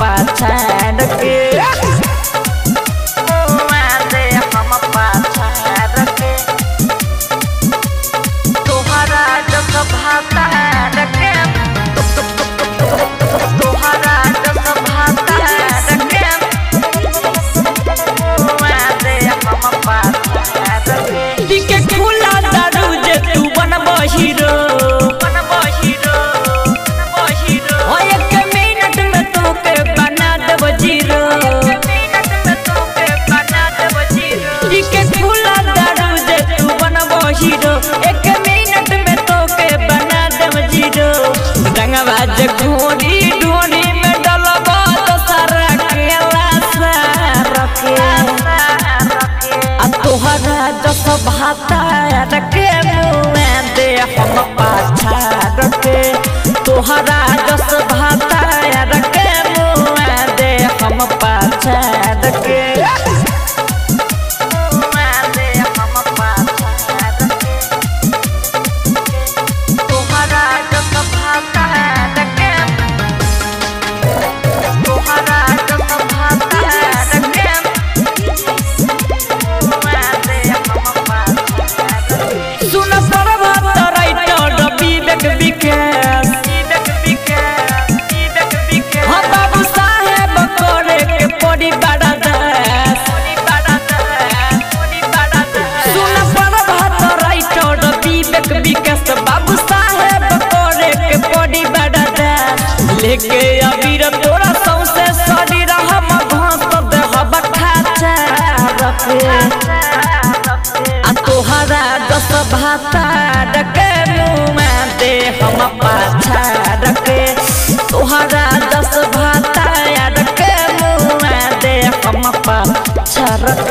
पाछा के धोरी धोरी में डलबो तो सारा केला सारा के। आ तोहरा जस भाता रख लेके अबीर तोरा सौसे शरीर हम घास देहब खाचा रखे आ तोहरा दस भाता डके मुँह में दे हम पाछा रखे तोहरा दस भाता डके मुँह में दे हम पाछा रखे